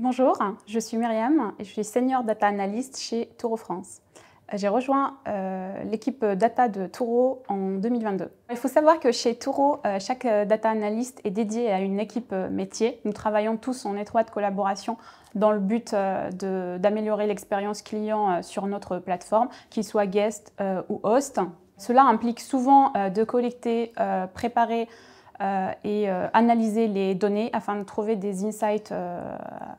Bonjour, je suis Myriam et je suis senior data analyst chez Toro France. J'ai rejoint euh, l'équipe data de Toro en 2022. Il faut savoir que chez Toro, euh, chaque data analyst est dédié à une équipe euh, métier. Nous travaillons tous en étroite collaboration dans le but d'améliorer l'expérience client sur notre plateforme, qu'il soit guest ou host. Cela implique souvent de collecter, préparer, euh, et euh, analyser les données afin de trouver des insights euh,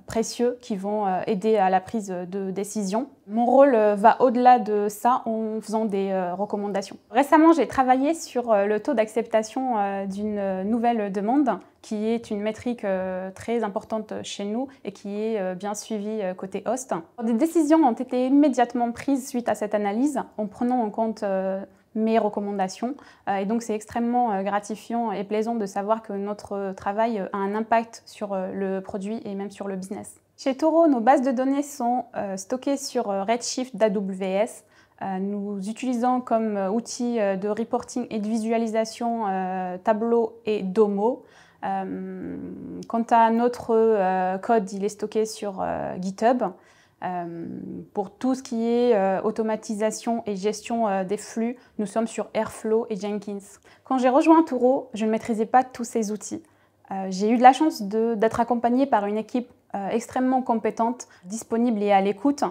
précieux qui vont aider à la prise de décision. Mon rôle va au-delà de ça en faisant des recommandations. Récemment, j'ai travaillé sur le taux d'acceptation d'une nouvelle demande qui est une métrique très importante chez nous et qui est bien suivie côté host. Des décisions ont été immédiatement prises suite à cette analyse en prenant en compte mes recommandations. Euh, et donc c'est extrêmement euh, gratifiant et plaisant de savoir que notre travail a un impact sur euh, le produit et même sur le business. Chez Toro, nos bases de données sont stockées sur Redshift d'AWS. Nous utilisons comme outil de reporting et de visualisation Tableau et Domo. Quant à notre code, il est stocké sur GitHub. Euh, pour tout ce qui est euh, automatisation et gestion euh, des flux, nous sommes sur Airflow et Jenkins. Quand j'ai rejoint Turo, je ne maîtrisais pas tous ces outils. j'ai eu de la chance d'être accompagnée par une équipe extrêmement compétente, disponible et à l'écoute,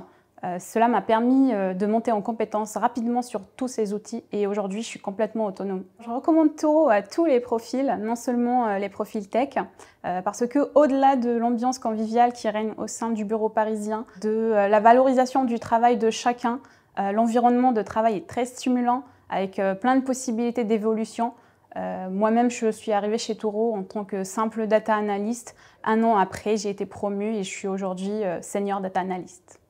euh, cela m'a permis euh, de monter en compétence rapidement sur tous ces outils et aujourd'hui je suis complètement autonome. Je recommande Toro à tous les profils, non seulement euh, les profils tech, parce que au-delà de l'ambiance conviviale qui règne au sein du bureau parisien, de la valorisation du travail de chacun, l'environnement de travail est très stimulant avec plein de possibilités d'évolution. Moi-même, je suis arrivée chez Toro en tant que simple data analyst. Un an après, j'ai été promue et je suis aujourd'hui senior data analyst.